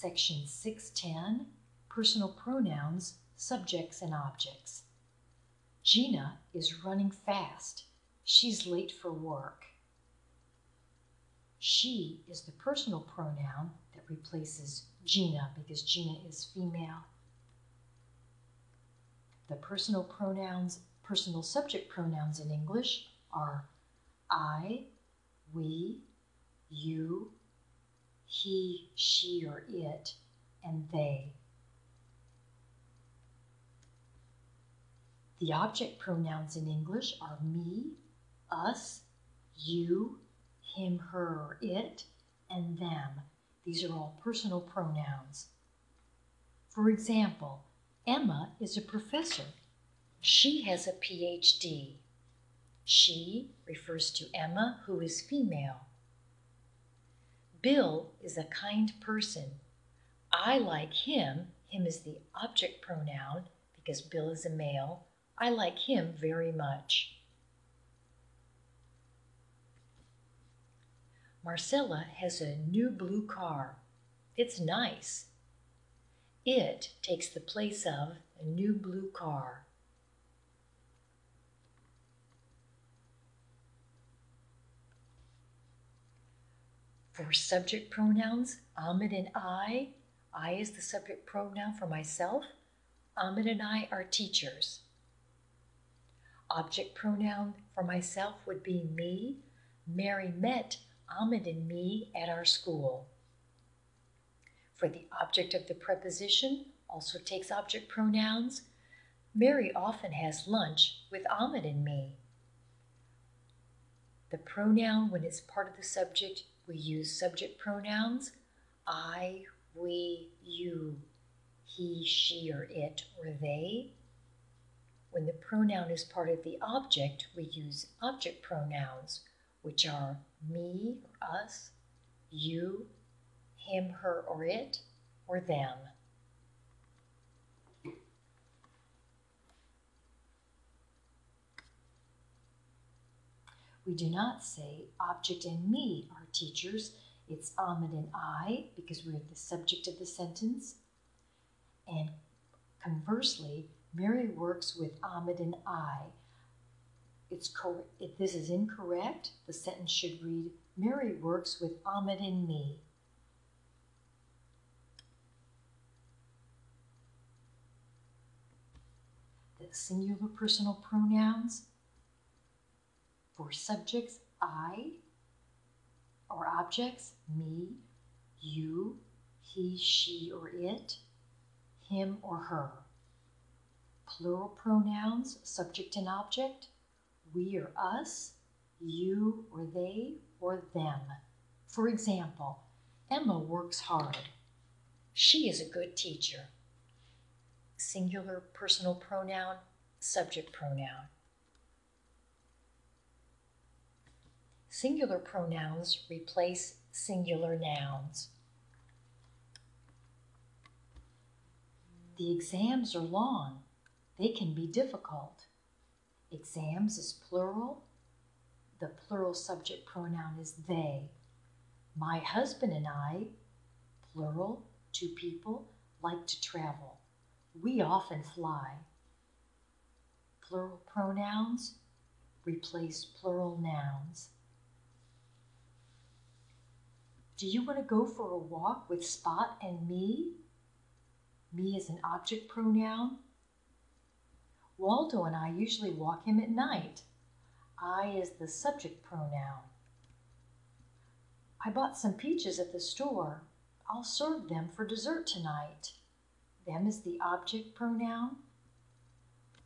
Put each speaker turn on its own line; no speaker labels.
Section 610 Personal Pronouns, Subjects and Objects. Gina is running fast. She's late for work. She is the personal pronoun that replaces Gina because Gina is female. The personal pronouns, personal subject pronouns in English are I, we, you, he, she, or it, and they. The object pronouns in English are me, us, you, him, her, or it, and them. These are all personal pronouns. For example, Emma is a professor. She has a PhD. She refers to Emma, who is female. Bill is a kind person. I like him. Him is the object pronoun because Bill is a male. I like him very much. Marcella has a new blue car. It's nice. It takes the place of a new blue car. For subject pronouns, Ahmed and I, I is the subject pronoun for myself. Ahmed and I are teachers. Object pronoun for myself would be me. Mary met Ahmed and me at our school. For the object of the preposition also takes object pronouns. Mary often has lunch with Ahmed and me. The pronoun, when it's part of the subject, we use subject pronouns I, we, you, he, she, or it, or they. When the pronoun is part of the object, we use object pronouns, which are me or us, you, him, her, or it, or them. We do not say object and me are teachers. It's Ahmed and I because we're the subject of the sentence. And conversely, Mary works with Ahmed and I. It's cor- if this is incorrect, the sentence should read Mary works with Ahmed and me. The singular personal pronouns for subjects I or objects me, you, he, she, or it, him or her plural pronouns, subject and object, we or us, you or they or them. For example, Emma works hard. She is a good teacher. Singular personal pronoun, subject pronoun. Singular pronouns replace singular nouns. The exams are long they can be difficult. Exams is plural. The plural subject pronoun is they. My husband and I, plural, two people, like to travel. We often fly. Plural pronouns replace plural nouns. Do you want to go for a walk with Spot and me? Me is an object pronoun. Waldo and I usually walk him at night. I is the subject pronoun. I bought some peaches at the store. I'll serve them for dessert tonight. Them is the object pronoun.